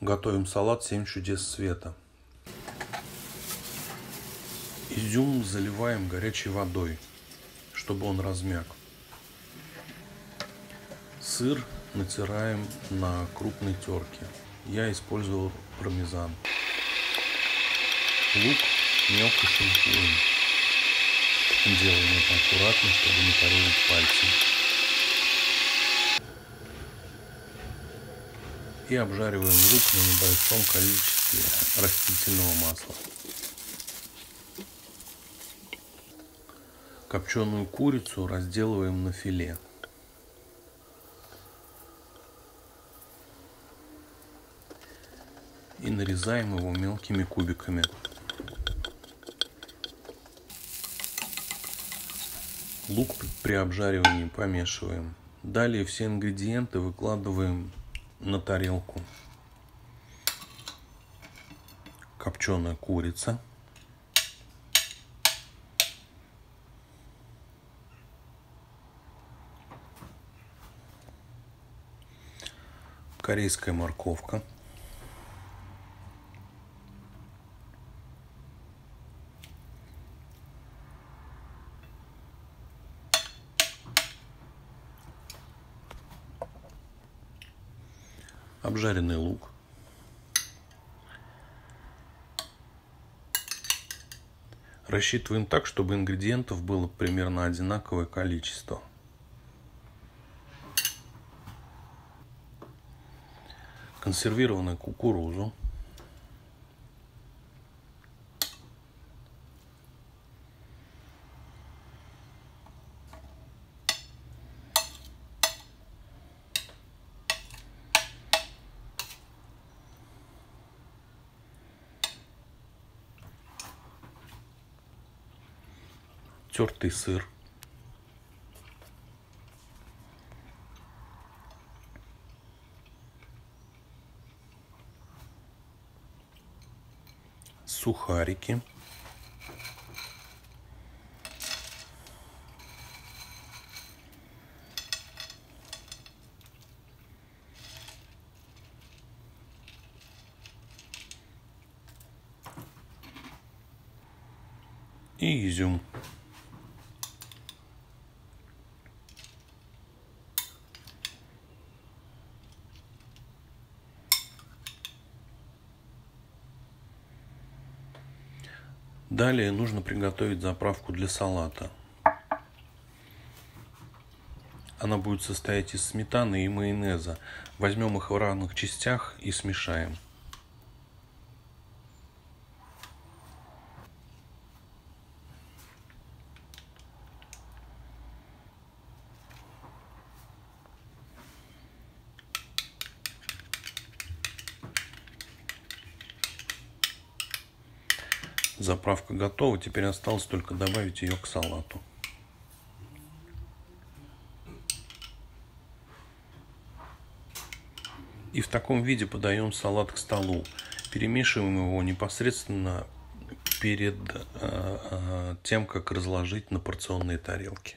Готовим салат «Семь чудес света». Изюм заливаем горячей водой, чтобы он размяк. Сыр натираем на крупной терке. Я использовал пармезан. Лук мелко шинкуем. Делаем это аккуратно, чтобы не порезать пальцы. И обжариваем лук на небольшом количестве растительного масла. Копченую курицу разделываем на филе. И нарезаем его мелкими кубиками. Лук при обжаривании помешиваем. Далее все ингредиенты выкладываем на тарелку. Копченая курица. Корейская морковка. Обжаренный лук, рассчитываем так, чтобы ингредиентов было примерно одинаковое количество. Консервированную кукурузу. Тертый сыр. Сухарики. и изюм. Далее нужно приготовить заправку для салата. Она будет состоять из сметаны и майонеза. Возьмем их в равных частях и смешаем. Заправка готова, теперь осталось только добавить ее к салату. И в таком виде подаем салат к столу. Перемешиваем его непосредственно перед э, э, тем, как разложить на порционные тарелки.